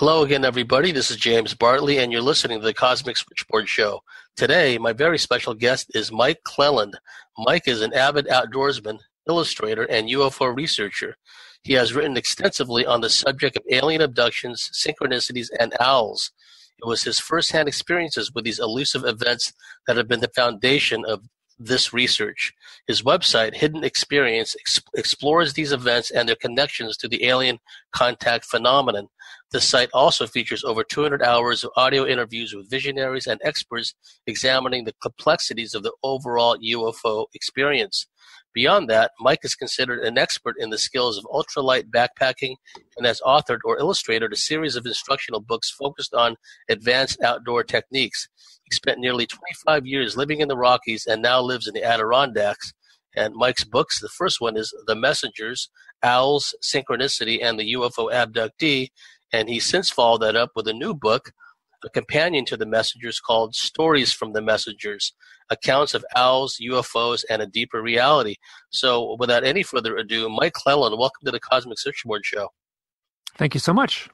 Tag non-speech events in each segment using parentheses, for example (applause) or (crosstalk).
Hello again, everybody. This is James Bartley, and you're listening to the Cosmic Switchboard Show. Today, my very special guest is Mike Clelland. Mike is an avid outdoorsman, illustrator, and UFO researcher. He has written extensively on the subject of alien abductions, synchronicities, and owls. It was his firsthand experiences with these elusive events that have been the foundation of this research. His website, Hidden Experience, ex- explores these events and their connections to the alien contact phenomenon. The site also features over 200 hours of audio interviews with visionaries and experts examining the complexities of the overall UFO experience. Beyond that, Mike is considered an expert in the skills of ultralight backpacking and has authored or illustrated a series of instructional books focused on advanced outdoor techniques. He spent nearly 25 years living in the Rockies and now lives in the Adirondacks. And Mike's books, the first one is The Messengers, Owls, Synchronicity, and the UFO Abductee. And he's since followed that up with a new book, a companion to The Messengers called Stories from the Messengers accounts of owls, UFOs, and a deeper reality. So, without any further ado, Mike Clelland, welcome to the Cosmic Switchboard Show. Thank you so much.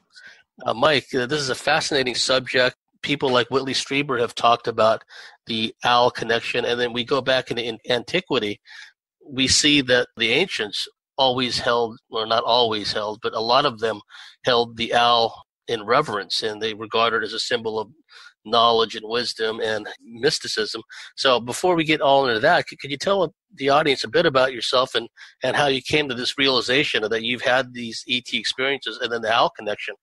Uh, Mike, uh, this is a fascinating subject. People like Whitley Strieber have talked about the owl connection, and then we go back in, in antiquity. We see that the ancients always held, or not always held, but a lot of them held the owl in reverence, and they regarded it as a symbol of knowledge and wisdom and mysticism. So before we get all into that, could, could, you tell the audience a bit about yourself and, and how you came to this realization that you've had these ET experiences and then the owl connection?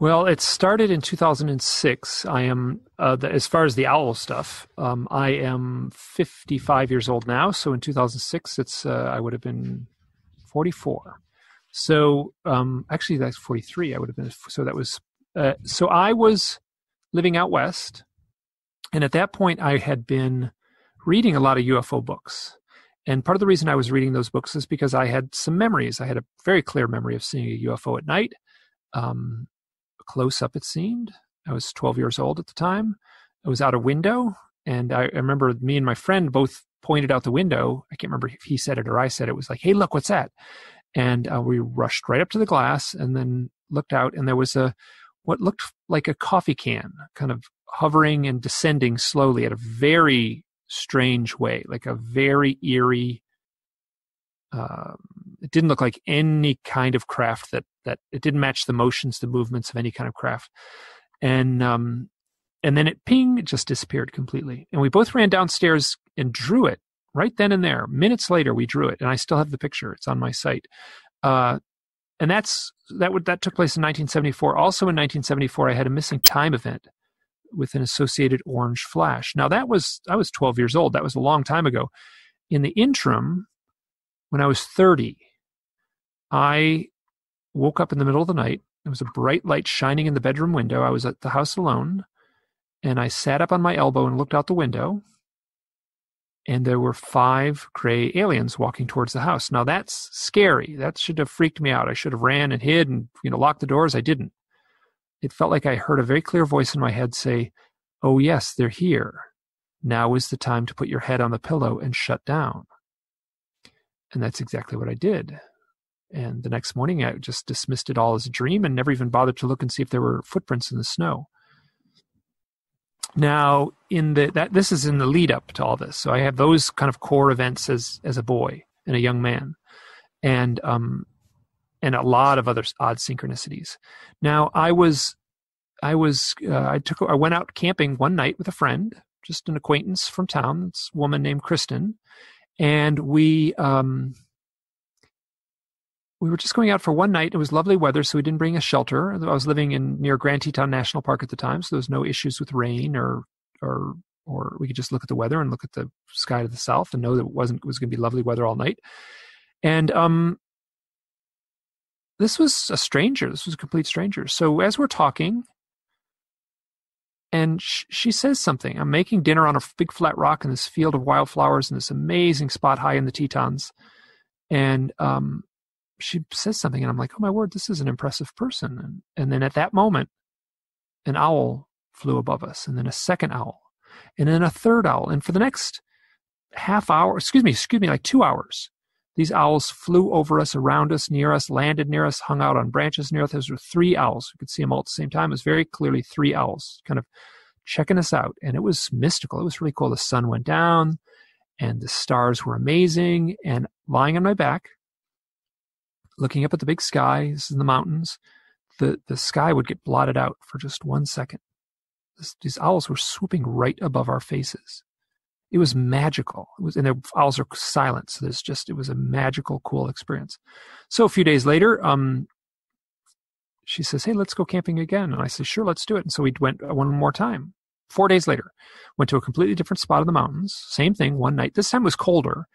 Well, it started in 2006. I am, uh, the, as far as the owl stuff, um, I am 55 years old now. So in 2006, it's uh, I would have been 44. So um, actually, that's 43. I would have been. So that was. Uh, so I was living out west. And at that point, I had been reading a lot of UFO books. And part of the reason I was reading those books is because I had some memories. I had a very clear memory of seeing a UFO at night, um, close up, it seemed. I was 12 years old at the time. I was out a window, and I, I remember me and my friend both pointed out the window. I can't remember if he said it or I said it. it was like, hey, look, what's that? And uh, we rushed right up to the glass and then looked out, and there was a what looked like a coffee can, kind of hovering and descending slowly at a very strange way, like a very eerie. Um, it didn't look like any kind of craft that that it didn't match the motions, the movements of any kind of craft, and um, and then it ping, it just disappeared completely. And we both ran downstairs and drew it right then and there. Minutes later, we drew it, and I still have the picture. It's on my site. Uh, and that's that would that took place in 1974. Also in 1974, I had a missing time event with an associated orange flash. Now that was I was 12 years old. That was a long time ago. In the interim, when I was 30, I woke up in the middle of the night. There was a bright light shining in the bedroom window. I was at the house alone, and I sat up on my elbow and looked out the window and there were five gray aliens walking towards the house. Now that's scary. That should have freaked me out. I should have ran and hid and you know locked the doors. I didn't. It felt like I heard a very clear voice in my head say, "Oh yes, they're here. Now is the time to put your head on the pillow and shut down." And that's exactly what I did. And the next morning, I just dismissed it all as a dream and never even bothered to look and see if there were footprints in the snow. Now, in the that this is in the lead up to all this, so I have those kind of core events as as a boy and a young man, and um, and a lot of other odd synchronicities. Now, I was, I was, uh, I took, I went out camping one night with a friend, just an acquaintance from town. A woman named Kristen, and we um, we were just going out for one night. It was lovely weather, so we didn't bring a shelter. I was living in near Grand Teton National Park at the time, so there was no issues with rain or or or we could just look at the weather and look at the sky to the south and know that it wasn't it was going to be lovely weather all night. And um, this was a stranger. This was a complete stranger. So as we're talking, and sh- she says something. I'm making dinner on a big flat rock in this field of wildflowers in this amazing spot high in the Tetons, and um, she says something and I'm like, oh my word, this is an impressive person. And, and then at that moment, an owl flew above us, and then a second owl, and then a third owl. And for the next half hour, excuse me, excuse me, like two hours, These owls flew over us, around us, near us, landed near us, hung out on branches near us. There were three owls. We could see them all at the same time. It was very clearly three owls kind of checking us out. And it was mystical. It was really cool. The sun went down and the stars were amazing. And lying on my back, looking up at the big skies and the mountains, the, the sky would get blotted out for just one second. This, these owls were swooping right above our faces it was magical. It was, and the owls are silent, so there's just it was a magical, cool experience. So a few days later, um, she says, "Hey, let's go camping again," and I said, "Sure, let's do it." And so we went one more time. Four days later, went to a completely different spot in the mountains. Same thing, one night. This time was colder,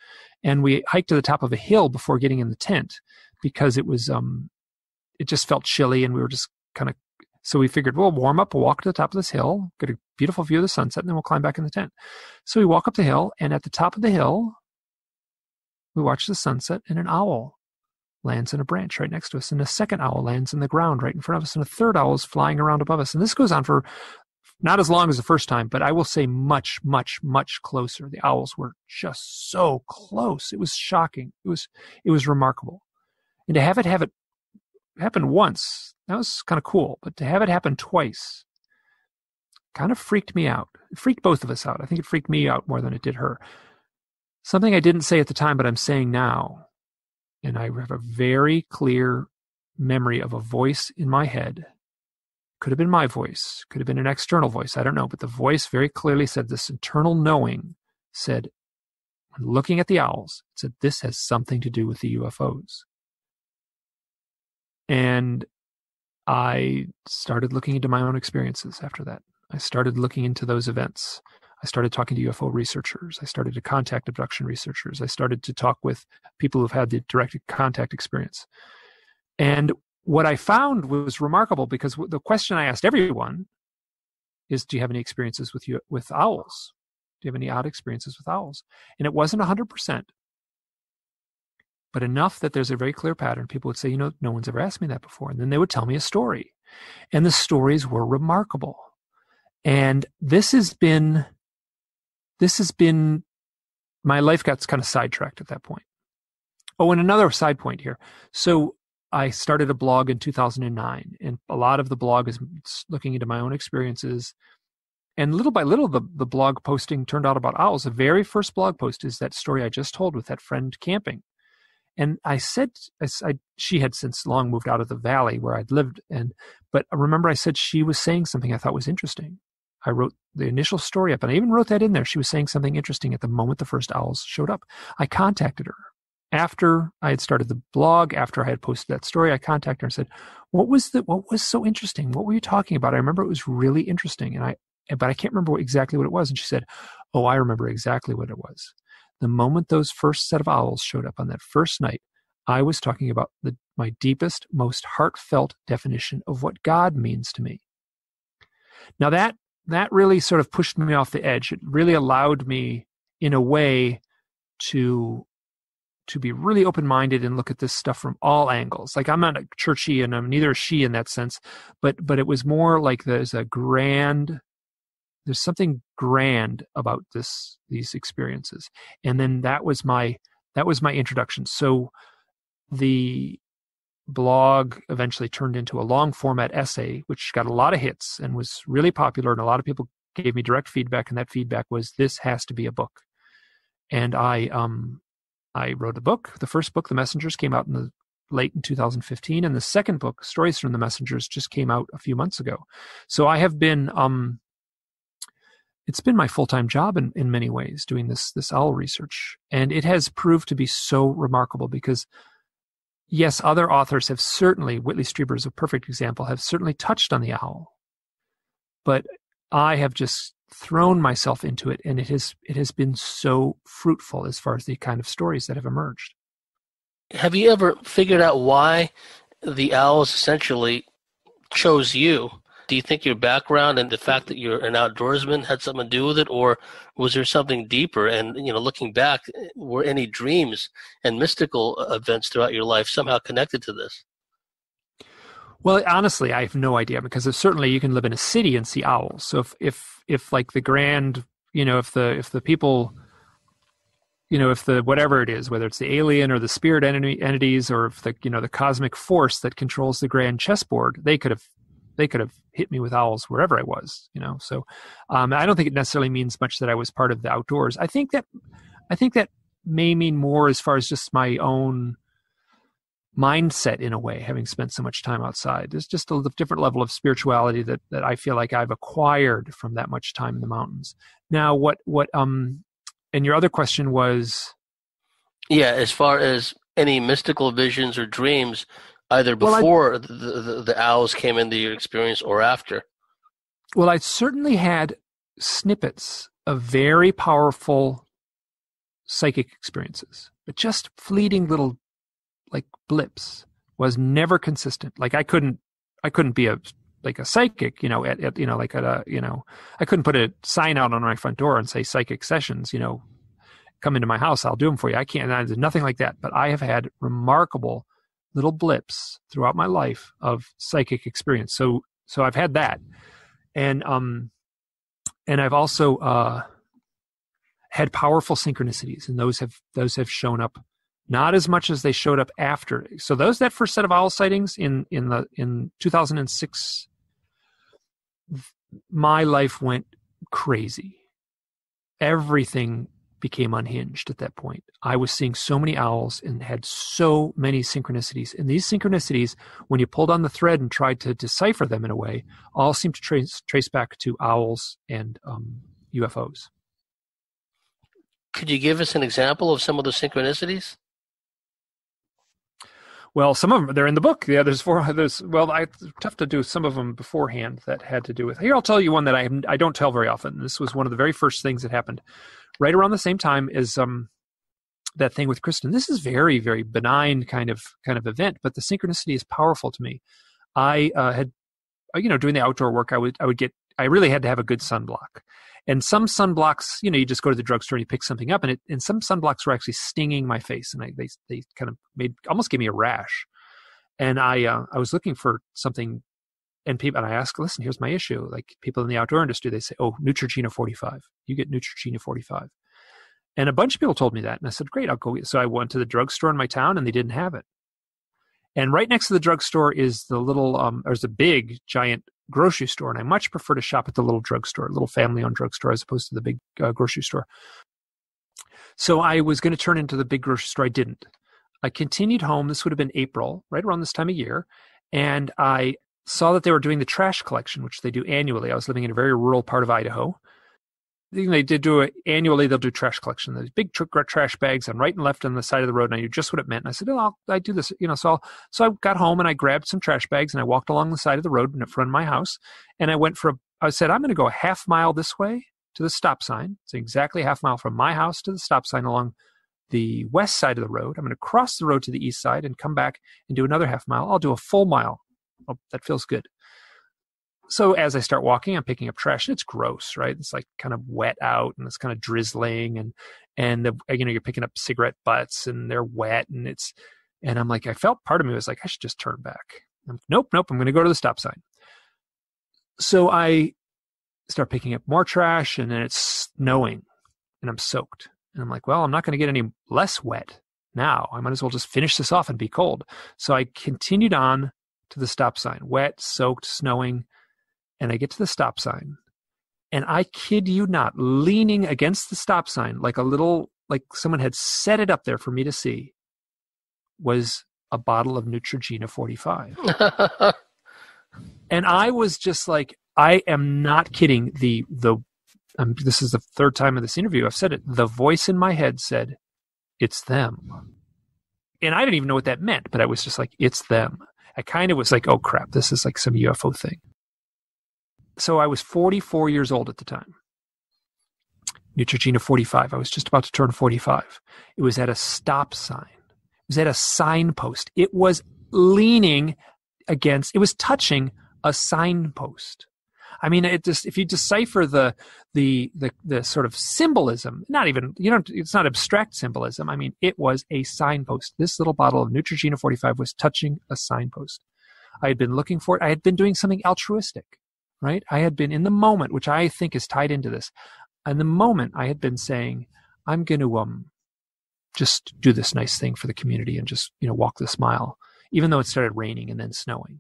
and we hiked to the top of a hill before getting in the tent because it was um, it just felt chilly, and we were just kind of so we figured we'll warm up, we'll walk to the top of this hill, get a beautiful view of the sunset, and then we'll climb back in the tent. So we walk up the hill, and at the top of the hill, we watch the sunset, and an owl lands in a branch right next to us, and a second owl lands in the ground right in front of us, and a third owl is flying around above us. And this goes on for not as long as the first time, but I will say much, much, much closer. The owls were just so close. It was shocking. It was it was remarkable. And to have it have it happen once that was kind of cool. But to have it happen twice kind of freaked me out. It freaked both of us out. I think it freaked me out more than it did her. Something I didn't say at the time, but I'm saying now. And I have a very clear memory of a voice in my head. Could have been my voice, could have been an external voice. I don't know. But the voice very clearly said this internal knowing said, when looking at the owls, it said, this has something to do with the UFOs. And I started looking into my own experiences after that. I started looking into those events. I started talking to UFO researchers. I started to contact abduction researchers. I started to talk with people who've had the direct contact experience. And what I found was remarkable because the question I asked everyone is Do you have any experiences with, you, with owls? Do you have any odd experiences with owls? And it wasn't 100% but enough that there's a very clear pattern. People would say, you know, no one's ever asked me that before. And then they would tell me a story. And the stories were remarkable. And this has been, this has been, my life got kind of sidetracked at that point. Oh, and another side point here. So I started a blog in 2009, and a lot of the blog is looking into my own experiences. And little by little, the, the blog posting turned out about owls. The very first blog post is that story I just told with that friend camping. And I said, I, I, she had since long moved out of the valley where I'd lived. And, but I remember I said she was saying something I thought was interesting. I wrote the initial story up and I even wrote that in there. She was saying something interesting at the moment the first owls showed up. I contacted her after I had started the blog, after I had posted that story, I contacted her and said, "What was the what was so interesting? What were you talking about?" I remember it was really interesting, and I but I can't remember exactly what it was. And she said, "Oh, I remember exactly what it was the moment those first set of owls showed up on that first night, I was talking about the, my deepest, most heartfelt definition of what God means to me. Now that that really sort of pushed me off the edge. It really allowed me, in a way, to to be really open minded and look at this stuff from all angles. Like I'm not a churchy and I'm neither she in that sense, but but it was more like there's a grand there's something grand about this these experiences. And then that was my that was my introduction. So the blog eventually turned into a long format essay which got a lot of hits and was really popular and a lot of people gave me direct feedback and that feedback was this has to be a book. And i um i wrote a book. The first book the messengers came out in the late in 2015 and the second book stories from the messengers just came out a few months ago. So i have been um it's been my full-time job in, in many ways doing this this owl research. And it has proved to be so remarkable because yes other authors have certainly whitley strieber is a perfect example have certainly touched on the owl. But i have just thrown myself into it and it has it has been so fruitful as far as the kind of stories that have emerged. Have you ever figured out why the owls essentially chose you do you think your background and the fact that you're an outdoorsman had something to do with it, or was there something deeper? And you know, looking back, were any dreams and mystical uh, events throughout your life somehow connected to this? Well, honestly, I have no idea because certainly you can live in a city and see owls. So if if if like the grand, you know, if the if the people you know, if the whatever it is, whether it's the alien or the spirit entity, entities, or if the you know the cosmic force that controls the grand chessboard, they could have they could have hit me with owls wherever I was, you know. So um, I don't think it necessarily means much that I was part of the outdoors. I think that I think that may mean more as far as just my own mindset in a way, having spent so much time outside. There's just a different level of spirituality that that I feel like I've acquired from that much time in the mountains. Now, what what um, and your other question was, yeah, as far as any mystical visions or dreams, either before well, I, the, the, the owls came into your experience or after. Well, I certainly had snippets of very powerful psychic experiences, but just fleeting little like blips was never consistent. Like I couldn't I couldn't be a like a psychic, you know, at, at you know like at a you know I couldn't put a sign out on my front door and say psychic sessions, you know, come into my house, I'll do them for you. I can't. I did nothing like that. But I have had remarkable little blips throughout my life of psychic experience. So so I've had that, and um, and I've also uh, had powerful synchronicities, and those have those have shown up not as much as they showed up after. So those that first set of owl sightings in in the in 2006, my life went crazy. Everything became unhinged at that point. I was seeing so many owls and had so many synchronicities. And these synchronicities, when you pulled on the thread and tried to decipher them in a way, all seemed to trace trace back to owls and um, UFOs. Could you give us an example of some of the synchronicities? Well, some of them they're in the book. Yeah, there's four. There's well, I tough to do some of them beforehand that had to do with. Here, I'll tell you one that I I don't tell very often. This was one of the very first things that happened, right around the same time as um that thing with Kristen. This is very very benign kind of kind of event, but the synchronicity is powerful to me. I uh, had, uh, you know, doing the outdoor work, I would I would get. I really had to have a good sunblock, and some sunblocks, you know, you just go to the drugstore and you pick something up, and it and some sunblocks were actually stinging my face, and I, they they kind of made almost gave me a rash. And I uh, I was looking for something, and people and I asked, listen, here's my issue. Like people in the outdoor industry, they say, oh, Neutrogena 45. You get Neutrogena 45. And a bunch of people told me that, and I said, great, I'll go. So I went to the drugstore in my town, and they didn't have it. And right next to the drugstore is the little, um, there's a big, giant grocery store, and I much prefer to shop at the little drugstore, little family-owned drugstore, as opposed to the big uh, grocery store. So I was going to turn into the big grocery store. I didn't. I continued home. This would have been April, right around this time of year, and I saw that they were doing the trash collection, which they do annually. I was living in a very rural part of Idaho, they did do it annually. They'll do trash collection. There's big tr- trash bags on right and left on the side of the road, and I knew just what it meant. And I said, "Oh, I'll, I do this," you know. So, I'll, so I got home and I grabbed some trash bags and I walked along the side of the road in front of my house, and I went for. A, I said, "I'm going to go a half mile this way to the stop sign. It's exactly half mile from my house to the stop sign along the west side of the road. I'm going to cross the road to the east side and come back and do another half mile. I'll do a full mile. Oh, that feels good." So as I start walking, I'm picking up trash, and it's gross, right? It's like kind of wet out, and it's kind of drizzling, and and the, you know you're picking up cigarette butts, and they're wet, and it's and I'm like, I felt part of me was like, I should just turn back. I'm, nope, nope, I'm going to go to the stop sign. So I start picking up more trash, and then it's snowing, and I'm soaked, and I'm like, well, I'm not going to get any less wet now. I might as well just finish this off and be cold. So I continued on to the stop sign, wet, soaked, snowing and I get to the stop sign, and I kid you not, leaning against the stop sign like a little, like someone had set it up there for me to see, was a bottle of Neutrogena 45. (laughs) and I was just like, I am not kidding. The the um, this is the third time in this interview I've said it. The voice in my head said, "It's them," and I didn't even know what that meant, but I was just like, "It's them." I kind of was like, "Oh crap, this is like some UFO thing." So I was 44 years old at the time. Neutrogena 45. I was just about to turn 45. It was at a stop sign. It was at a signpost. It was leaning against, it was touching a signpost. I mean, it just if you decipher the the the the sort of symbolism, not even you know, it's not abstract symbolism. I mean, it was a signpost. This little bottle of Neutrogena 45 was touching a signpost. I had been looking for it. I had been doing something altruistic right? I had been in the moment, which I think is tied into this. In the moment, I had been saying, I'm going to, um, just do this nice thing for the community and just you know walk this mile even though it started raining and then snowing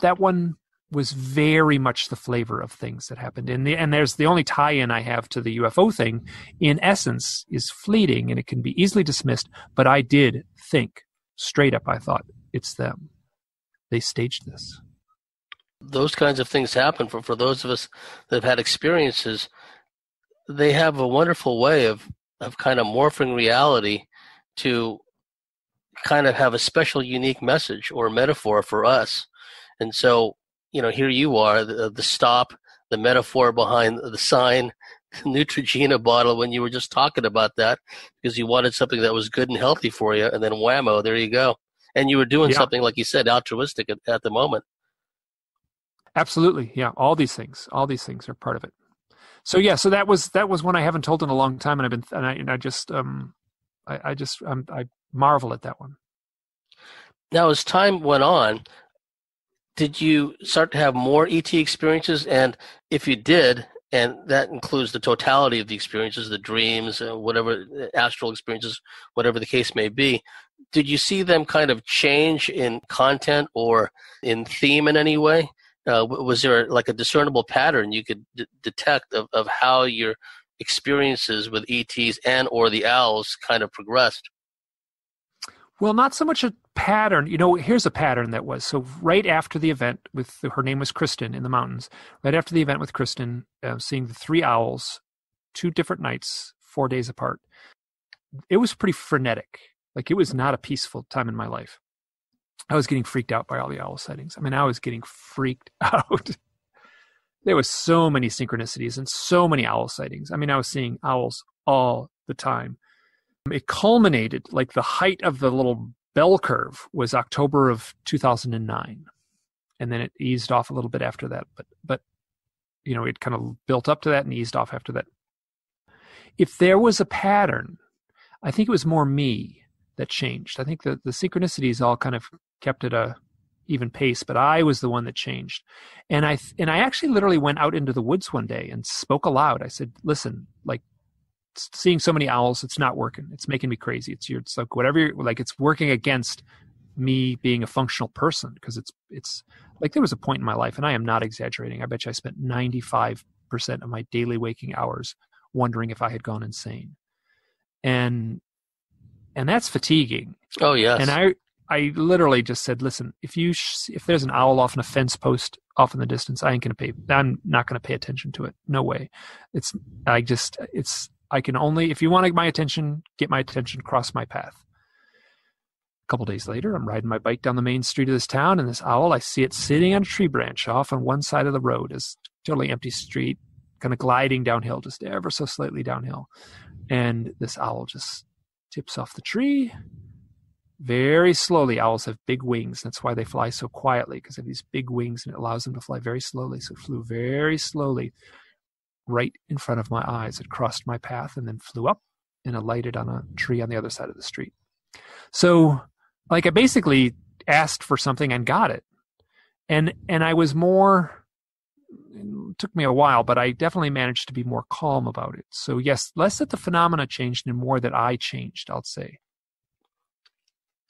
that one was very much the flavor of things that happened and the, and there's the only tie-in i have to the ufo thing in essence is fleeting and it can be easily dismissed but i did think straight up i thought it's them they staged this those kinds of things happen for, for those of us that have had experiences they have a wonderful way of of kind of morphing reality to kind of have a special unique message or metaphor for us and so you know here you are the, the stop the metaphor behind the sign (laughs) Neutrogena bottle when you were just talking about that because you wanted something that was good and healthy for you, and then whammo, there you go. And you were doing yeah. something like you said, altruistic at, at, the moment. Absolutely, yeah. All these things, all these things are part of it. So yeah, so that was that was one I haven't told in a long time, and I've been and I, and I just um, I, I just I marvel at that one. Now, as time went on, did you start to have more ET experiences? And if you did, and that includes the totality of the experiences, the dreams, uh, whatever astral experiences, whatever the case may be, did you see them kind of change in content or in theme in any way? Uh, was there like a discernible pattern you could d- detect of, of how your experiences with ETs and or the owls kind of progressed? Well, not so much a pattern. You know, here's a pattern that was so right after the event with her name was Kristen in the mountains. Right after the event with Kristen, uh, seeing the three owls, two different nights, four days apart. It was pretty frenetic. Like it was not a peaceful time in my life. I was getting freaked out by all the owl sightings. I mean, I was getting freaked (laughs) out. there was so many synchronicities and so many owl sightings. I mean, I was seeing owls all the time. It culminated like the height of the little bell curve was October of 2009. And then it eased off a little bit after that, but but you know, it kind of built up to that and eased off after that. If there was a pattern, I think it was more me that changed. I think that the synchronicities all kind of kept at a even pace, but I was the one that changed. And I and I actually literally went out into the woods one day and spoke aloud. I said, "Listen, like seeing so many owls, it's not working. It's making me crazy. It's your it's like whatever like it's working against me being a functional person because it's it's like there was a point in my life and I am not exaggerating. I bet you I spent 95% of my daily waking hours wondering if I had gone insane. And and that's fatiguing. Oh yes. And I I literally just said, listen, if you sh- if there's an owl off in a fence post off in the distance, I ain't gonna pay. I'm not gonna pay attention to it. No way. It's I just it's I can only if you want my attention, get my attention, cross my path. A couple days later, I'm riding my bike down the main street of this town, and this owl, I see it sitting on a tree branch off on one side of the road. It's totally empty street, kind of gliding downhill, just ever so slightly downhill. And this owl just tips off the tree. Very slowly, owls have big wings. That's why they fly so quietly because they have these big wings and it allows them to fly very slowly. So it flew very slowly right in front of my eyes. It crossed my path and then flew up and alighted on a tree on the other side of the street. So, like, I basically asked for something and got it. And and I was more it took me a while, but I definitely managed to be more calm about it. So yes, less that the phenomena changed and more that I changed, I'll say.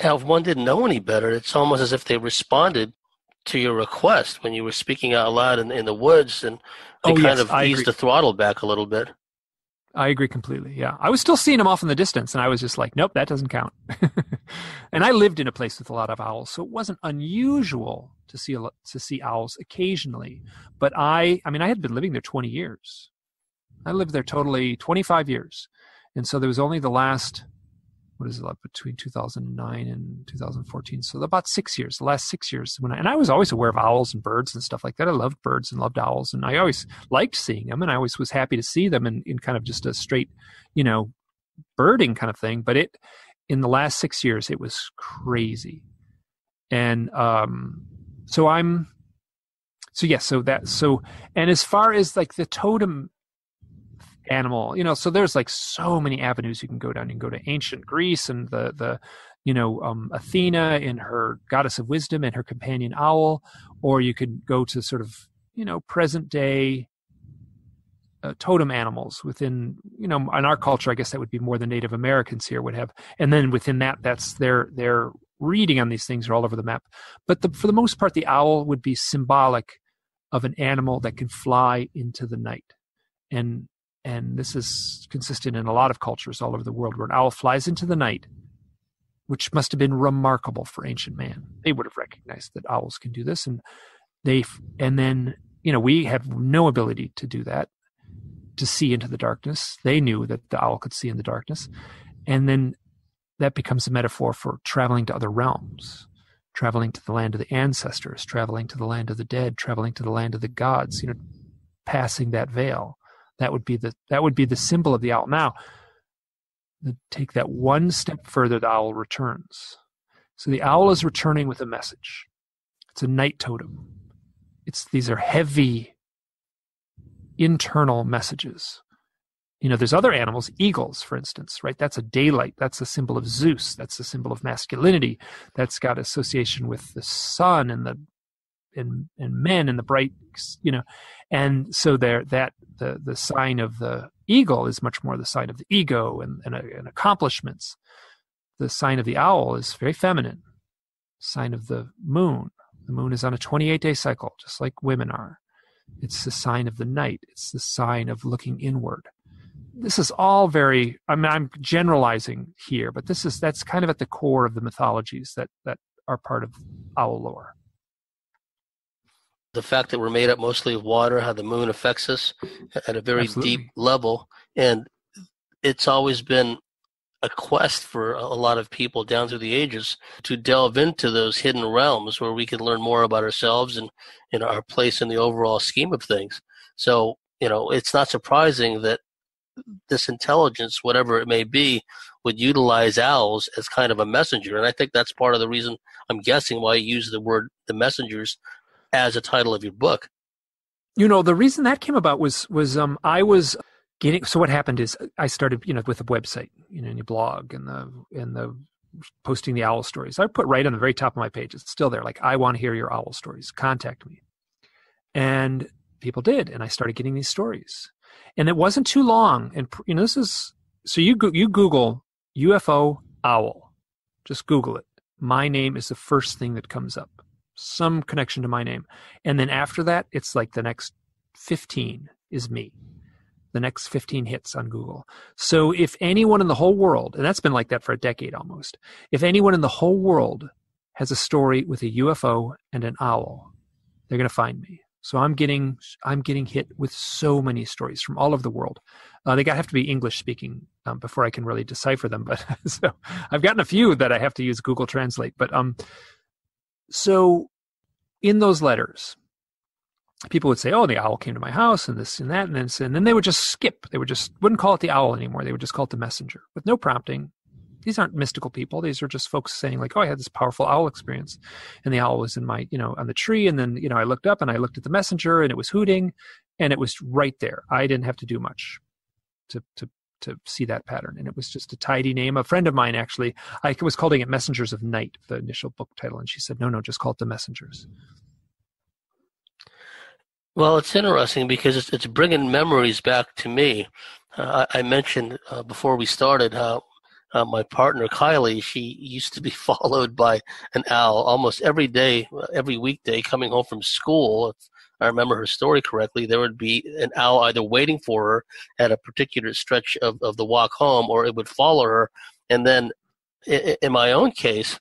Now, if one didn't know any better, it's almost as if they responded to your request when you were speaking out loud in, in the woods and they oh, kind yes, of I eased agree. the throttle back a little bit. I agree completely. Yeah. I was still seeing them off in the distance and I was just like, nope, that doesn't count. (laughs) and I lived in a place with a lot of owls, so it wasn't unusual to see a, to see owls occasionally. But I I mean I had been living there 20 years. I lived there totally 25 years. And so there was only the last what is it like between 2009 and 2014 so about six years the last six years when I, and i was always aware of owls and birds and stuff like that. I loved birds and loved owls and i always liked seeing them and i always was happy to see them in, in kind of just a straight you know birding kind of thing. But it in the last six years it was crazy. And um so i'm so yes yeah, so that so and as far as like the totem animal you know so there's like so many avenues you can go down. You can go to ancient greece and the the you know um, athena in her goddess of wisdom and her companion owl or you could go to sort of you know present day uh, totem animals within you know in our culture i guess that would be more the native americans here would have. And then within that that's their their reading on these things are all over the map. But the, for the most part the owl would be symbolic of an animal that can fly into the night. And and this is consistent in a lot of cultures all over the world where an owl flies into the night which must have been remarkable for ancient man they would have recognized that owls can do this and they and then you know we have no ability to do that to see into the darkness. They knew that the owl could see in the darkness. And then that becomes a metaphor for traveling to other realms, traveling to the land of the ancestors, traveling to the land of the dead, traveling to the land of the gods, you know, passing that veil. That would be the that would be the symbol of the owl. Now, take that one step further, the owl returns. So the owl is returning with a message. It's a night totem. It's these are heavy internal messages. You know, there's other animals, eagles, for instance, right? That's a daylight. That's a symbol of Zeus. That's a symbol of masculinity. That's got association with the sun and the and and men and the bright, you know, and so there that the the sign of the eagle is much more the sign of the ego and and, and accomplishments. The sign of the owl is very feminine. Sign of the moon. The moon is on a 28 day cycle, just like women are. It's the sign of the night. It's the sign of looking inward. This is all very. I mean, I'm generalizing here, but this is that's kind of at the core of the mythologies that that are part of owl lore. The fact that we're made up mostly of water, how the moon affects us at a very Absolutely. deep level, and it's always been a quest for a lot of people down through the ages to delve into those hidden realms where we can learn more about ourselves and you know our place in the overall scheme of things. So you know it's not surprising that this intelligence, whatever it may be, would utilize owls as kind of a messenger, and I think that's part of the reason I'm guessing why you use the word the messengers as a title of your book. You know, the reason that came about was was um, I was getting so what happened is I started you know with a website you know and your blog and the and the posting the owl stories. I put right on the very top of my page. It's still there. Like I want to hear your owl stories. Contact me. And people did and I started getting these stories. And it wasn't too long and you know this is so you you Google UFO owl. Just Google it. My name is the first thing that comes up some connection to my name and then after that it's like the next 15 is me the next 15 hits on Google. So if anyone in the whole world, and that's been like that for a decade almost, if anyone in the whole world has a story with a UFO and an owl, they're going to find me. So I'm getting I'm getting hit with so many stories from all over the world. Uh, they got have to be English speaking um, before I can really decipher them. But (laughs) so I've gotten a few that I have to use Google Translate. But um, so in those letters, people would say, "Oh, the owl came to my house," and this and that, and then and then they would just skip. They would just wouldn't call it the owl anymore. They would just call it the messenger with no prompting. These aren't mystical people. These are just folks saying like, "Oh, I had this powerful owl experience," and the owl was in my, you know, on the tree, and then you know, I looked up and I looked at the messenger, and it was hooting, and it was right there. I didn't have to do much to to to see that pattern, and it was just a tidy name. A friend of mine actually, I was calling it Messengers of Night, the initial book title, and she said, "No, no, just call it the Messengers." Well, it's interesting because it's, it's bringing memories back to me. Uh, I, mentioned uh, before we started how uh, my partner Kylie, she used to be (laughs) followed by an owl almost every day, every weekday coming home from school. If I remember her story correctly, there would be an owl either waiting for her at a particular stretch of, of the walk home or it would follow her. And then in, my own case,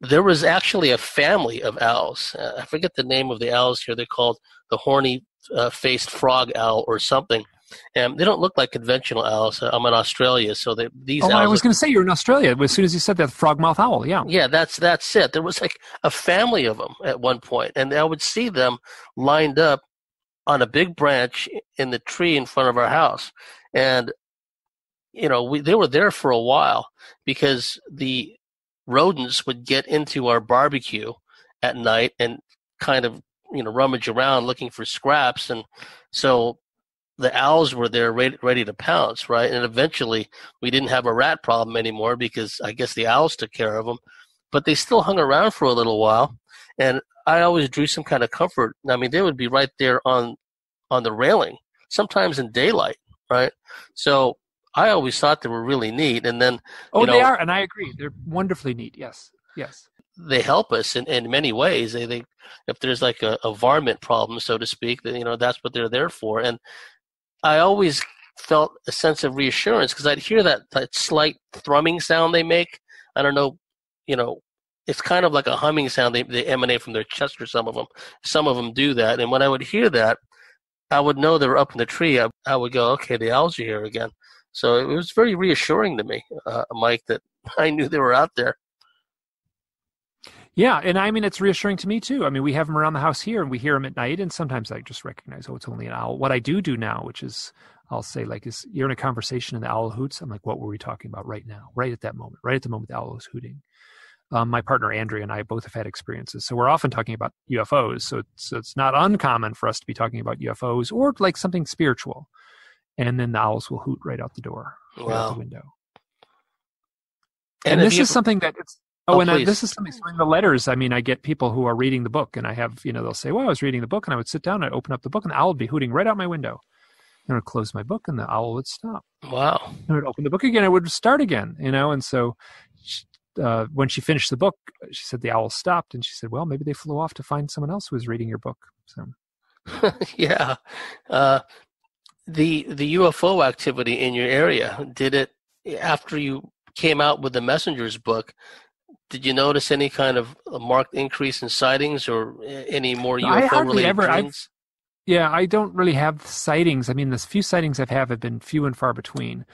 there was actually a family of owls. Uh, I forget the name of the owls here. They're called the horny uh, faced frog owl or something. And they don't look like conventional owls. Uh, I'm in Australia, so they, these. Oh, I was going to say you're in Australia. As soon as you said that, frogmouth owl, yeah. Yeah, that's that's it. There was like a family of them at one point, and I would see them lined up on a big branch in the tree in front of our house, and you know we they were there for a while because the rodents would get into our barbecue at night and kind of you know rummage around looking for scraps and so the owls were there ready, ready to pounce right and eventually we didn't have a rat problem anymore because i guess the owls took care of them but they still hung around for a little while and i always drew some kind of comfort i mean they would be right there on on the railing sometimes in daylight, right? So I always thought they were really neat. And then, oh, know, they are, and I agree. They're wonderfully neat. Yes, yes. They help us in, in many ways. They, they if there's like a, a varmint problem, so to speak, then you know that's what they're there for. And I always felt a sense of reassurance because I'd hear that that slight thrumming sound they make. I don't know, you know, it's kind of like a humming sound they, they emanate from their chest or some of them. Some of them do that, and when I would hear that, I would know they were up in the tree. I, I would go, okay, the owls are here again. So it was very reassuring to me, uh, Mike, that (laughs) I knew they were out there. Yeah, and I mean it's reassuring to me too. I mean we have them around the house here, and we hear them at night, and sometimes I just recognize, oh, it's only an owl. What I do do now, which is I'll say like, is you're in a conversation and the owl hoots. I'm like, what were we talking about right now? Right at that moment, right at the moment the owl is hooting. Um, my partner Andrea and I both have had experiences, so we're often talking about UFOs. So it's, so it's not uncommon for us to be talking about UFOs or like something spiritual and then the owls will hoot right out the door, wow. right out the window. And, and this is something that it's. Oh, oh and I, this is something. So in the letters, I mean, I get people who are reading the book, and I have, you know, they'll say, "Well, I was reading the book," and I would sit down, and I'd open up the book, and the owl would be hooting right out my window. And I'd close my book, and the owl would stop. Wow! And I'd open the book again, it would start again, you know. And so, uh, when she finished the book, she said the owl stopped, and she said, "Well, maybe they flew off to find someone else who was reading your book." So. (laughs) yeah, uh, the the UFO activity in your area did it after you came out with the messengers book did you notice any kind of marked increase in sightings or eh, any more UFO related ever, yeah, I don't really have sightings. I mean, the few sightings I've have have been few and far between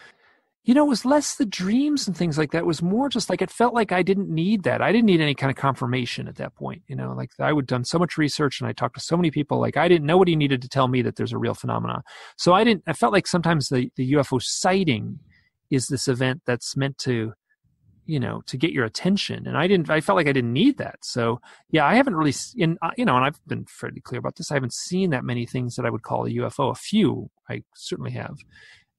you know, it was less the dreams and things like that. It was more just like it felt like I didn't need that. I didn't need any kind of confirmation at that point. You know, like I would done so much research and I talked to so many people. Like I didn't nobody needed to tell me that there's a real phenomenon. So I didn't. I felt like sometimes the the UFO sighting is this event that's meant to, you know, to get your attention. And I didn't. I felt like I didn't need that. So yeah, I haven't really. In uh, you know, and I've been fairly clear about this. I haven't seen that many things that I would call a UFO. A few I certainly have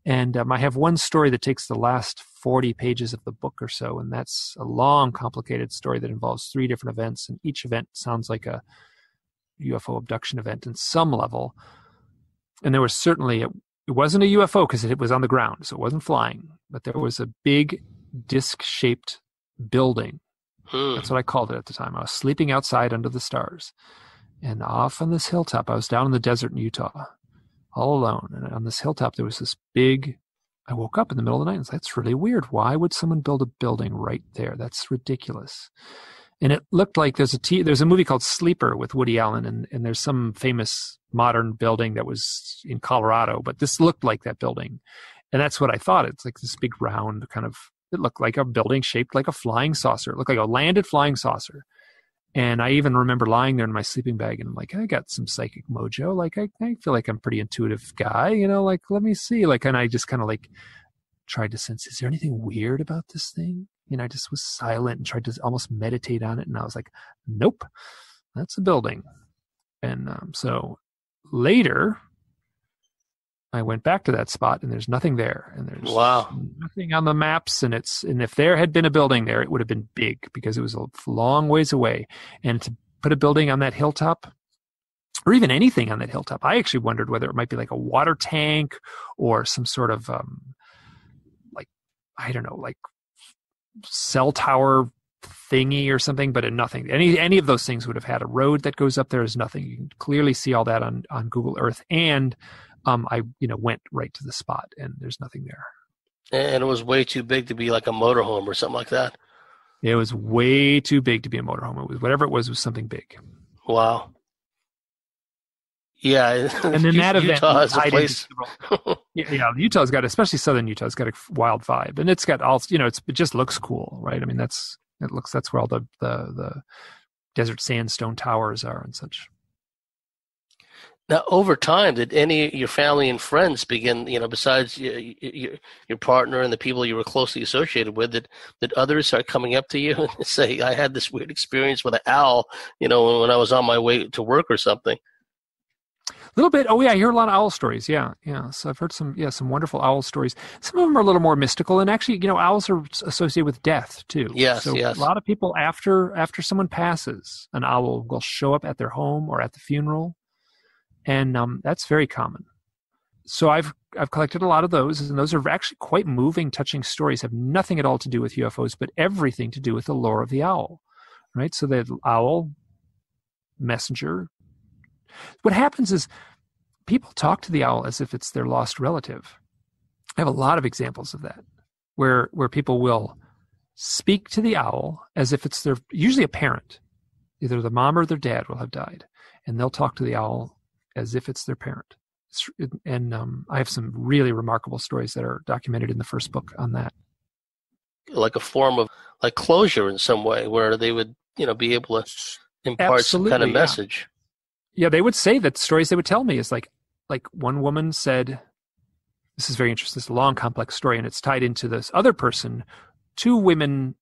and um, I have one story that takes the last 40 pages of the book or so, and that's a long, complicated story that involves three different events, and each event sounds like a UFO abduction event in some level. And there was certainly, a, it wasn't a UFO because it was on the ground, so it wasn't flying, but there was a big disc shaped building. Hmm. That's what I called it at the time. I was sleeping outside under the stars. And off on this hilltop, I was down in the desert in Utah all alone. And on this hilltop, there was this big. I woke up in the middle of the night and said, that's really weird. Why would someone build a building right there? That's ridiculous. And it looked like there's a t- there's a movie called Sleeper with Woody Allen, and, and there's some famous modern building that was in Colorado, but this looked like that building. And that's what I thought. It's like this big round kind of, it looked like a building shaped like a flying saucer. It looked like a landed flying saucer. And I even remember lying there in my sleeping bag and I'm like, I got some psychic mojo. Like, I, I feel like I'm a pretty intuitive guy, you know, like, let me see. Like, and I just kind of like tried to sense, is there anything weird about this thing? And I just was silent and tried to almost meditate on it. And I was like, nope, that's a building. And um, so later, I went back to that spot and there's nothing there and there's wow. nothing on the maps and it's and if there had been a building there it would have been big because it was a long ways away. And to put a building on that hilltop or even anything on that hilltop I actually wondered whether it might be like a water tank or some sort of um like I don't know like cell tower thingy or something but in nothing. Any any of those things would have had a road that goes up there. Is nothing. You can clearly see all that on on Google Earth. And um, I you know went right to the spot and there's nothing there. And it was way too big to be like a motorhome or something like that. It was way too big to be a motorhome. It was whatever it was was something big. Wow. Yeah, (laughs) and then that event, Utah is a place. yeah, yeah, Utah's got, especially southern Utah's got a wild vibe, and it's got all you know. It's it just looks cool, right? I mean, that's it looks that's where all the the the desert sandstone towers are and such. Now, over time, did any of your family and friends begin, you know, besides your, your, your partner and the people you were closely associated with, did, did others start coming up to you (laughs) and say, I had this weird experience with an owl, you know, when I was on my way to work or something? A little bit. Oh yeah, I hear a lot of owl stories. Yeah, yeah. So I've heard some, yeah, some wonderful owl stories. Some of them are a little more mystical, and actually, you know, owls are associated with death too. Yes, so yes. A lot of people after after someone passes, an owl will show up at their home or at the funeral and um, that's very common. so I've I've collected a lot of those, and those are actually quite moving, touching stories. Have nothing at all to do with UFOs, but everything to do with the lore of the owl, right? So the owl messenger. What happens is people talk to the owl as if it's their lost relative. I have a lot of examples of that, where where people will speak to the owl as if it's their usually a parent, either the mom or their dad will have died, and they'll talk to the owl as if it's their parent and um, I have some really remarkable stories that are documented in the first book on that. Like a form of like closure in some way, where they would you know be able to impart Absolutely, some kind of yeah. message. Yeah, they would say that stories they would tell me is like like one woman said, "This is very interesting. It's a long, complex story, and it's tied into this other person. Two women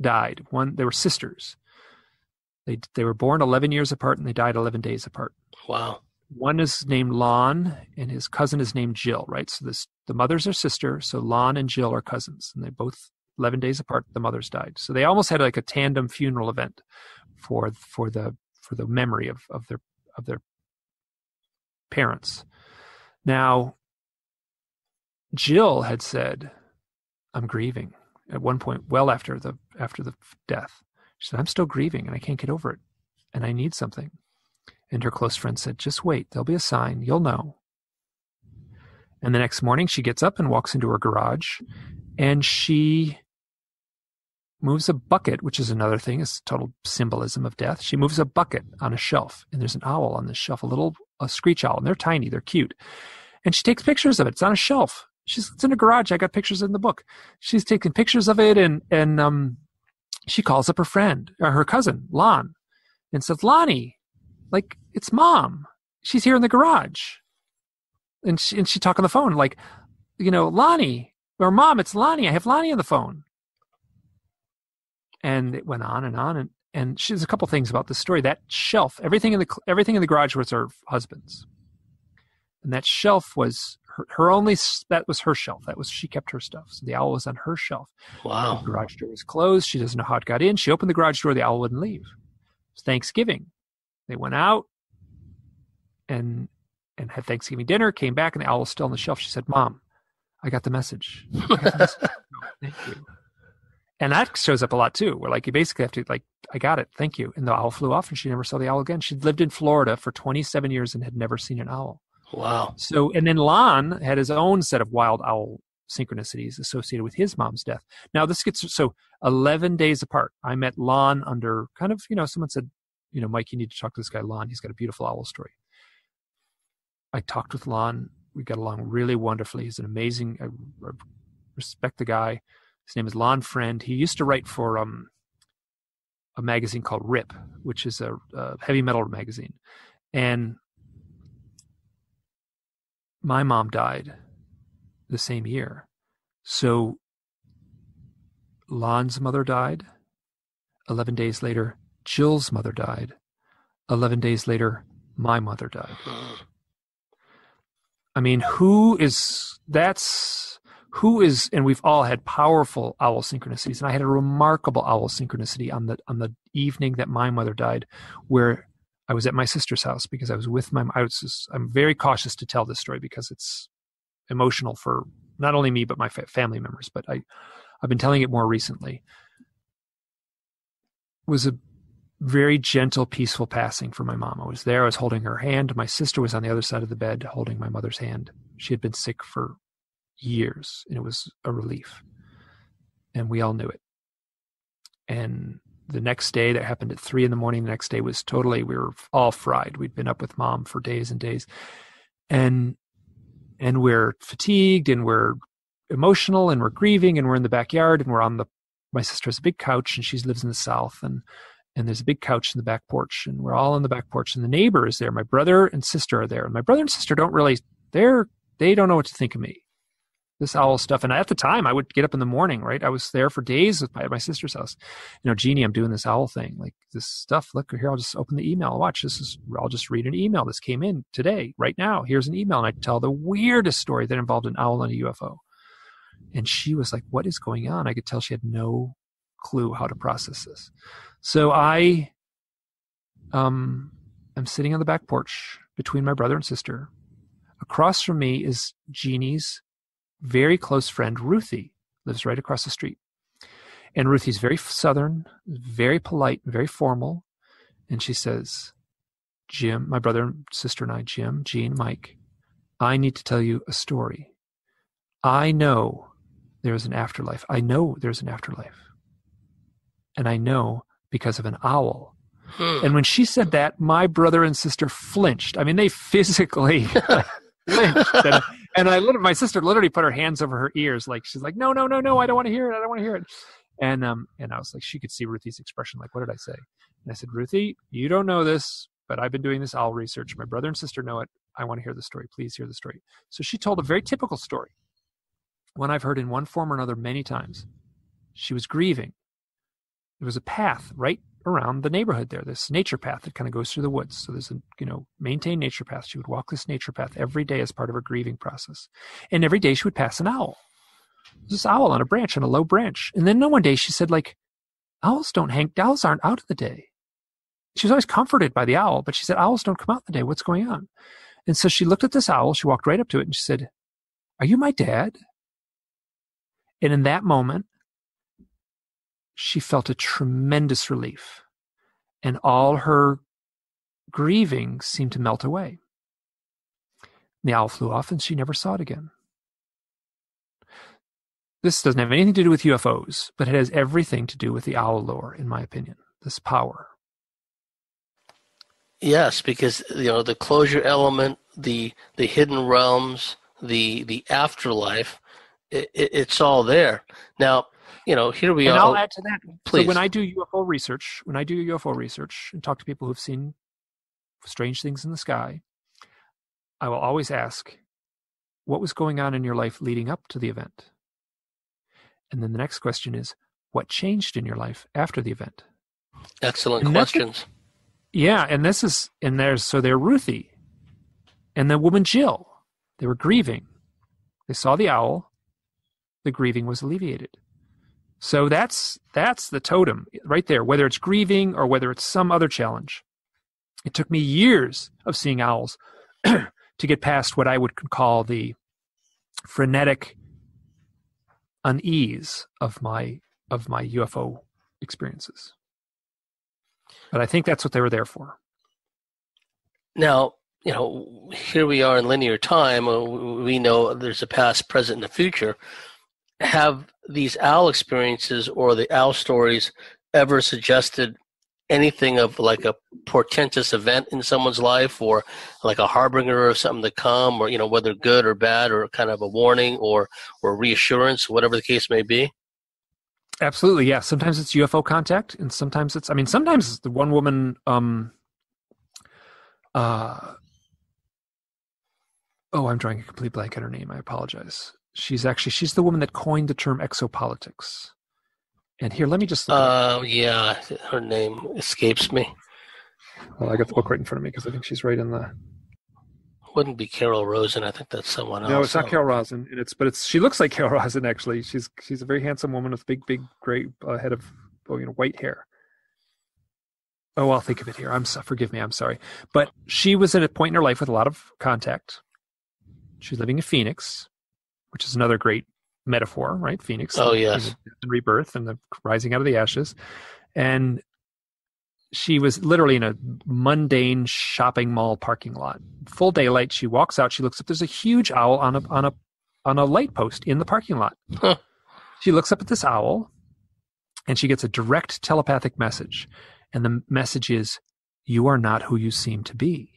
died. One, they were sisters. They they were born eleven years apart, and they died eleven days apart. Wow one is named Lon and his cousin is named Jill, right? So this the mothers are sister, so Lon and Jill are cousins, and they both eleven days apart. The mothers died, so they almost had like a tandem funeral event for for the for the memory of of their of their parents. Now, Jill had said, "I'm grieving." At one point, well after the after the death, she said, "I'm still grieving, and I can't get over it, and I need something." And her close friend said, Just wait, there'll be a sign, you'll know. And the next morning, she gets up and walks into her garage and she moves a bucket, which is another thing, is total symbolism of death. She moves a bucket on a shelf, and there's an owl on this shelf, a little a screech owl, and they're tiny, they're cute. And she takes pictures of it. It's on a shelf. She's it's in a garage. I got pictures in the book. She's taking pictures of it, and and um, she calls up her friend, or her cousin, Lon, and says, "Lonnie, like, it's mom. She's here in the garage. And she, and she talk on the phone like, you know, Lonnie, or mom, it's Lonnie. I have Lonnie on the phone. And it went on and on. And, and she, there's a couple things about the story. That shelf, everything in the, everything in the garage was her husband's. And that shelf was her, her only, that was her shelf. That was, she kept her stuff. So the owl was on her shelf. Wow. The garage door was closed. She doesn't know how it got in. She opened the garage door. The owl wouldn't leave. It was Thanksgiving. They went out and and had Thanksgiving dinner, came back, and the owl was still on the shelf. She said, Mom, I got the message. (laughs) Got the message. (laughs) thank you. And that shows up a lot too, where like you basically have to like, I got it, thank you. And the owl flew off and she never saw the owl again. She'd lived in Florida for 27 years and had never seen an owl. Wow. So and then Lon had his own set of wild owl synchronicities associated with his mom's death. Now this gets so 11 days apart. I met Lon under kind of, you know, someone said, you know, Mike, you need to talk to this guy, Lon. He's got a beautiful owl story. I talked with Lon. We got along really wonderfully. He's an amazing, I respect the guy. His name is Lon Friend. He used to write for um, a magazine called Rip, which is a, a heavy metal magazine. And my mom died the same year. So Lon's mother died. 11 days later, Jill's mother died. 11 days later, my mother died. I mean, who is that's who is and we've all had powerful owl synchronicities and I had a remarkable owl synchronicity on the on the evening that my mother died where I was at my sister's house because I was with my I was just, I'm very cautious to tell this story because it's emotional for not only me but my family members but I I've been telling it more recently was a very gentle, peaceful passing for my mom. I was there, I was holding her hand. My sister was on the other side of the bed holding my mother's hand. She had been sick for years, and it was a relief. And we all knew it. And the next day, that happened at three in the morning. The next day was totally, we were all fried. We'd been up with mom for days and days. And and we're fatigued and we're emotional and we're grieving and we're in the backyard and we're on the my sister has a big couch and she lives in the south and and there's a big couch in the back porch and we're all on the back porch and the neighbor is there my brother and sister are there and my brother and sister don't really they're they don't know what to think of me. This owl stuff and at the time i would get up in the morning right? I was there for days at my, my sister's house. You know jeannie i'm doing this owl thing like this stuff look here i'll just open the email watch this is i'll just read an email this came in today right now here's an email and i tell the weirdest story that involved an owl and a ufo and she was like what is going on? I could tell she had no clue how to process this so I um, am sitting on the back porch between my brother and sister. across from me is Jeannie's very close friend, Ruthie, lives right across the street. And Ruthie's very southern, very polite, very formal. And she says, Jim, my brother and sister and I, Jim, Jean, Mike, I need to tell you a story. I know there is an afterlife. I know there's an afterlife. And I know because of an owl. Hmm. And when she said that, my brother and sister flinched. I mean, they (laughs) physically (laughs) flinched. And, and I literally, my sister literally put her hands over her ears, like she's like, "No, no, no, no! I don't want to hear it! I don't want to hear it!" And um, and I was like, she could see Ruthie's expression, like, "What did I say?" And I said, "Ruthie, you don't know this, but I've been doing this owl research. My brother and sister know it. I want to hear the story. Please hear the story." So she told a very typical story, one I've heard in one form or another many times. She was grieving. There was a path right around the neighborhood there, this nature path that kind of goes through the woods. So there's a, you know, maintained nature path. She would walk this nature path every day as part of her grieving process. And every day she would pass an owl. This owl on a branch, on a low branch. And then one day she said, like, owls don't hang, owls aren't out of the day. She was always comforted by the owl, but she said, owls don't come out in the day. What's going on? And so she looked at this owl. She walked right up to it and she said, Are you my dad? And in that moment, she felt a tremendous relief, and all her grieving seemed to melt away. The owl flew off, and she never saw it again. This doesn't have anything to do with UFOs, but it has everything to do with the owl lore, in my opinion. This power. Yes, because you know the closure element, the the hidden realms, the the afterlife, it, it, it's all there. Now, you know, here we and are. I'll add to that. Please. So when I do UFO research, when I do UFO research and talk to people who've seen strange things in the sky, I will always ask, what was going on in your life leading up to the event? And then the next question is, what changed in your life after the event? Excellent and questions. yeah, and this is and there's so they're Ruthie and the woman Jill. They were grieving. They saw the owl. The grieving was alleviated. So that's that's the totem right there, whether it's grieving or whether it's some other challenge. It took me years of seeing owls (clears throat) to get past what I would call the frenetic unease of my of my UFO experiences. But I think that's what they were there for. Now, you know, here we are in linear time. Uh, we know there's a past, present, and a future have these owl experiences or the owl stories ever suggested anything of like a portentous event in someone's life or like a harbinger of something to come or you know whether good or bad or kind of a warning or or reassurance whatever the case may be? Absolutely yeah. Sometimes it's ufo contact and sometimes it's i mean sometimes the one woman um uh oh i'm drawing a complete blank on her name. I apologize she's actually she's the woman that coined the term exopolitics. And here, let me just. Oh uh, yeah, her name escapes me. Well, I got the book right in front of me because I think she's right in the. Wouldn't be Carol Rosin. I think that's someone else. No, it's not Carol Rosin. And it's but it's she looks like Carol Rosin actually. She's she's a very handsome woman with big big gray uh, head of oh, you know white hair. Oh, I'll think of it here. I'm so, forgive me. I'm sorry, but she was at a point in her life with a lot of contact. She's living in Phoenix which is another great metaphor, right? Phoenix. Oh, yes. And rebirth and the rising out of the ashes. And she was literally in a mundane shopping mall parking lot. Full daylight. She walks out. She looks up. There's a huge owl on a on a on a light post in the parking lot. Huh. She looks up at this owl, and she gets a direct telepathic message, and the message is, "You are not who you seem to be."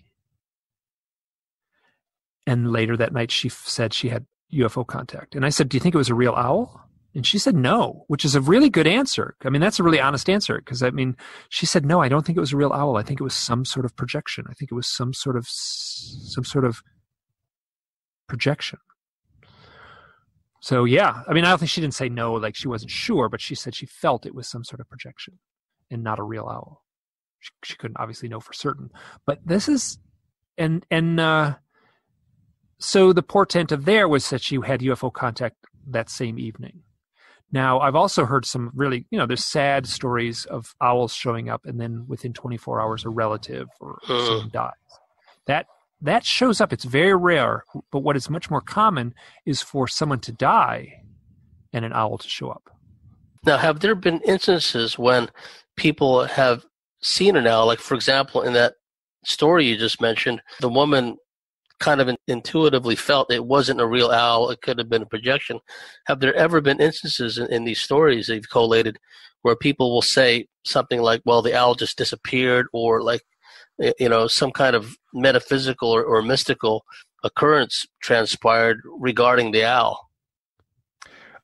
And later that night, she said she had UFO contact. And I said, Do you think it was a real owl? And she said no, which is a really good answer. I mean, that's a really honest answer because I mean, she said no, I don't think it was a real owl. I think it was some sort of projection. I think it was some sort of some sort of projection. So yeah, I mean, I don't think she didn't say no, like she wasn't sure, but she said she felt it was some sort of projection and not a real owl. She, she couldn't obviously know for certain, but this is, and and uh, so the portent of there was that she had UFO contact that same evening. Now, I've also heard some really, you know, there's sad stories of owls showing up and then within 24 hours a relative or uh. someone dies. That that shows up. It's very rare, but what is much more common is for someone to die and an owl to show up. Now, have there been instances when people have seen an owl? Like, for example, in that story you just mentioned, the woman kind of intuitively felt it wasn't a real owl, it could have been a projection. Have there ever been instances in, in these stories that you've collated where people will say something like, well, the owl just disappeared, or like, you know, some kind of metaphysical or, or mystical occurrence transpired regarding the owl?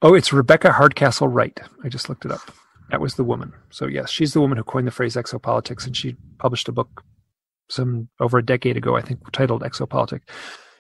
Oh, it's Rebecca Hardcastle Wright. I just looked it up. That was the woman. So yes, she's the woman who coined the phrase exopolitics, and she published a book some over a decade ago, I think, titled Exopolitic.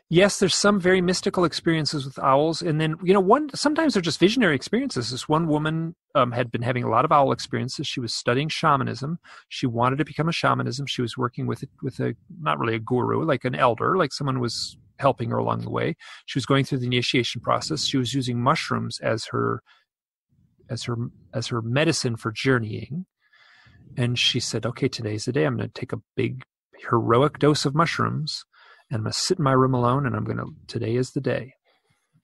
Yes, there's some very mystical experiences with owls, and then you know, one sometimes they're just visionary experiences. This one woman um, had been having a lot of owl experiences. She was studying shamanism. She wanted to become a shamanism. She was working with with a not really a guru, like an elder, like someone was helping her along the way. She was going through the initiation process. She was using mushrooms as her as her as her medicine for journeying. And she said, "Okay, today's the day. I'm going to take a big heroic dose of mushrooms and I'm going to sit in my room alone and I'm going to, today is the day.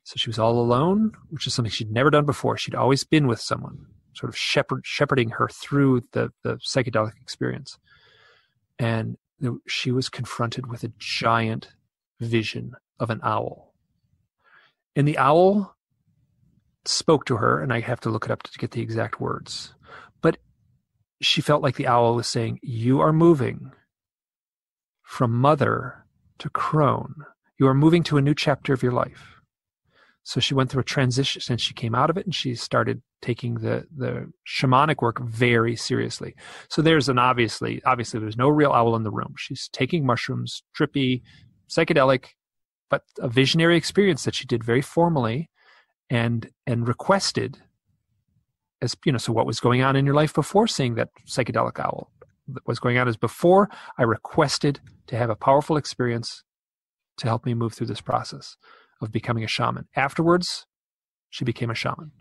So she was all alone, which is something she'd never done before. She'd always been with someone, sort of shepherd, shepherding her through the, the psychedelic experience. And she was confronted with a giant vision of an owl. And the owl spoke to her, and I have to look it up to get the exact words. But she felt like the owl was saying, You are moving from mother to crone. You are moving to a new chapter of your life. So she went through a transition and she came out of it and she started taking the, the shamanic work very seriously. So there's an obviously, obviously there's no real owl in the room. She's taking mushrooms, trippy, psychedelic, but a visionary experience that she did very formally and, and requested as, you know, so what was going on in your life before seeing that psychedelic owl? Was going on is before I requested to have a powerful experience to help me move through this process of becoming a shaman. Afterwards, she became a shaman.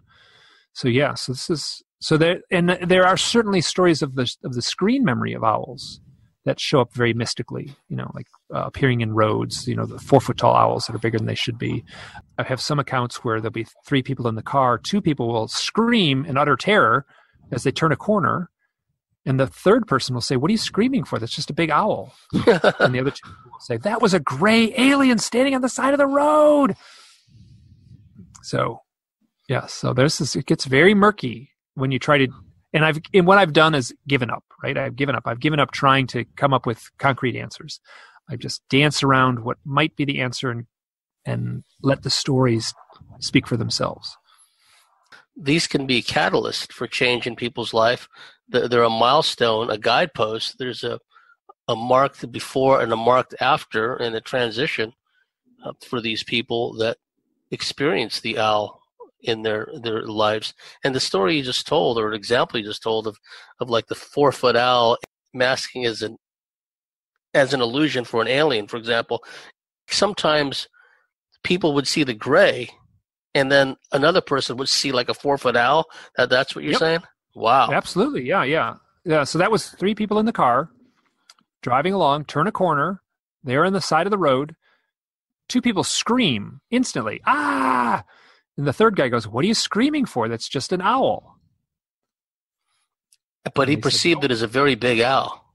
So yeah, so this is so there and there are certainly stories of the of the screen memory of owls that show up very mystically, you know, like uh, appearing in roads, you know, the four foot tall owls that are bigger than they should be. I have some accounts where there'll be three people in the car, two people will scream in utter terror as they turn a corner, and the third person will say, What are you screaming for? That's just a big owl. (laughs) and the other two will say, That was a gray alien standing on the side of the road. So, yeah, so there's this, it gets very murky when you try to, and I've, and what I've done is given up, right? I've given up. I've given up trying to come up with concrete answers. I've just danced around what might be the answer and, and let the stories speak for themselves these can be catalysts for change in people's life. They're a milestone, a guidepost. There's a a marked before and a marked after and a transition uh, for these people that experience the owl in their their lives. And the story you just told, or an example you just told of of like the four foot owl masking as an as an illusion for an alien, for example. Sometimes people would see the gray and then another person would see like a four foot owl. That that's what you're yep. saying? Wow. Absolutely. Yeah, yeah. Yeah. So that was three people in the car driving along, turn a corner, they're on the side of the road. Two people scream instantly, ah! And the third guy goes, What are you screaming for? That's just an owl. But he perceived said, it as a very big owl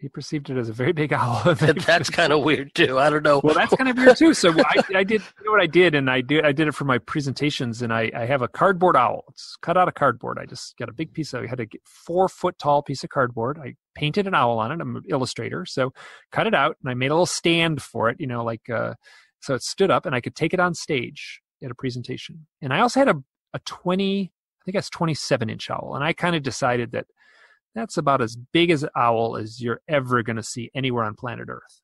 he perceived it as a very big (laughs) owl. that's kind of weird too. I don't know. Well, that's kind of weird too. So I, I, did, you know what I did, and I did, I did it for my presentations, and I, I have a cardboard owl. It's cut out of cardboard. I just got a big piece of, I had a four foot tall piece of cardboard. I painted an owl on it. I'm an illustrator, so cut it out, and I made a little stand for it. You know, like uh, so it stood up, and I could take it on stage at a presentation. And I also had a a twenty, I think that's twenty seven inch owl, and I kind of decided that that's about as big as an owl as you're ever going to see anywhere on planet Earth.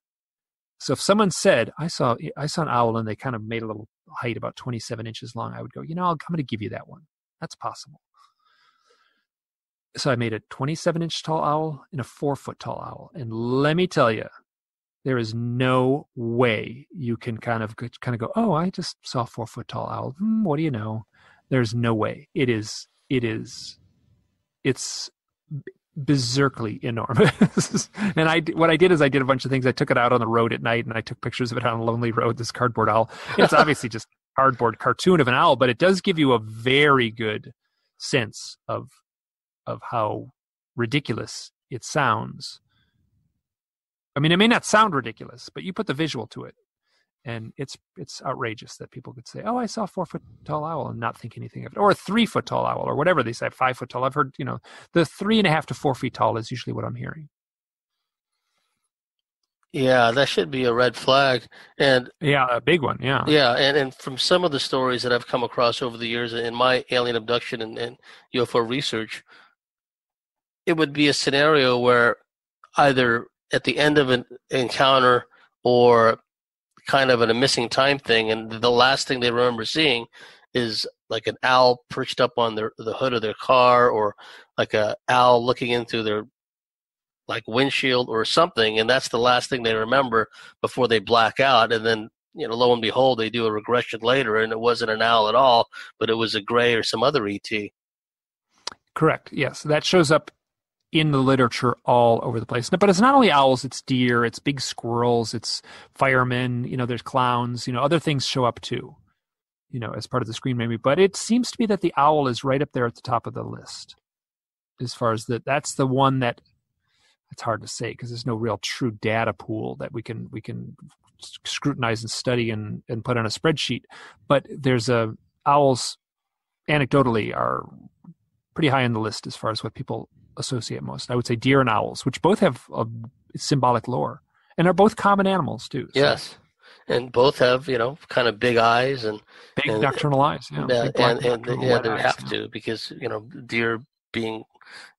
So if someone said, "I saw I saw an owl and they kind of made a little height about 27 inches long," I would go, "You know, I'm going to give you that one. That's possible." So I made a 27 inch tall owl and a four foot tall owl, and let me tell you, there is no way you can kind of kind of go, "Oh, I just saw a four foot tall owl." Hmm, what do you know? There's no way. It is. It is. It's berserkly enormous. (laughs) and I, what I did is I did a bunch of things. I took it out on the road at night, and I took pictures of it on a lonely road. This cardboard owl. It's (laughs) obviously just cardboard cartoon of an owl, but it does give you a very good sense of of how ridiculous it sounds. I mean, it may not sound ridiculous, but you put the visual to it, and it's it's outrageous that people could say, "Oh, I saw a four foot tall owl," and not think anything of it, or a three foot tall owl, or whatever they say, five foot tall. I've heard, you know, the three and a half to four feet tall is usually what I'm hearing. Yeah, that should be a red flag. And yeah, a big one. Yeah. Yeah, and, and from some of the stories that I've come across over the years in my alien abduction and, and UFO research, it would be a scenario where either at the end of an encounter or kind of a missing time thing, and the last thing they remember seeing is like an owl perched up on their the hood of their car, or like a owl looking into their like windshield or something, and that's the last thing they remember before they black out, and then you know, lo and behold, they do a regression later, and it wasn't an owl at all, but it was a gray or some other ET. Correct. Yes, that shows up in the literature all over the place. But it's not only owls, it's deer, it's big squirrels, it's firemen, you know, there's clowns, you know, other things show up too, you know, as part of the screen maybe. But it seems to be that the owl is right up there at the top of the list as far as that that's the one that it's hard to say because there's no real true data pool that we can we can scrutinize and study and, and put on a spreadsheet. But there's a owls anecdotally are pretty high on the list as far as what people associate most. I would say deer and owls, which both have a symbolic lore and are both common animals too. So. Yes, and both have you know kind of big eyes and big and, nocturnal eyes. Yeah, yeah and, and, and yeah, they eyes, have to because you know deer being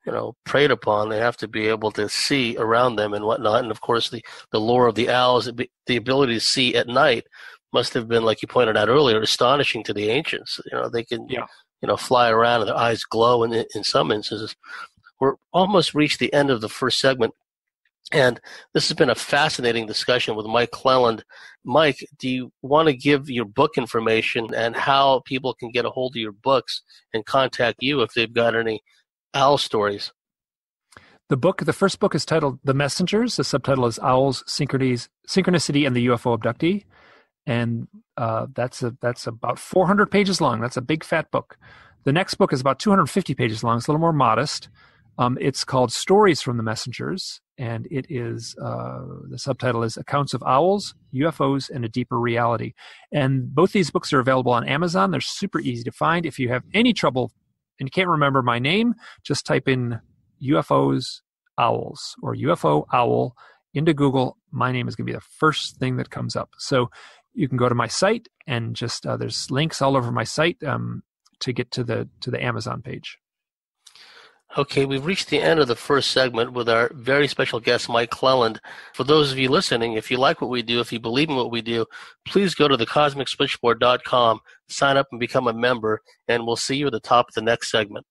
you know preyed upon, they have to be able to see around them and whatnot. And of course, the the lore of the owls, the ability to see at night, must have been like you pointed out earlier, astonishing to the ancients. You know, they can. Yeah you know, fly around and their eyes glow in, in some instances we're almost reached the end of the first segment. And this has been a fascinating discussion with Mike Clelland. Mike, do you want to give your book information and how people can get a hold of your books and contact you if they've got any owl stories? The book, the first book is titled The Messengers. The subtitle is Owls, Synchronicity, and the UFO Abductee. And uh, that's, a, that's about 400 pages long. That's a big fat book. The next book is about 250 pages long. It's a little more modest. Um, it's called Stories from the Messengers, and it is uh, the subtitle is Accounts of Owls, UFOs, and a Deeper Reality. And both these books are available on Amazon. They're super easy to find. If you have any trouble and you can't remember my name, just type in UFOs Owls or UFO Owl into Google. My name is going to be the first thing that comes up. So you can go to my site and just uh, there's links all over my site um, to get to the to the Amazon page. Okay, we've reached the end of the first segment with our very special guest, Mike Clelland. For those of you listening, if you like what we do, if you believe in what we do, please go to thecosmicswitchboard.com, sign up and become a member, and we'll see you at the top of the next segment.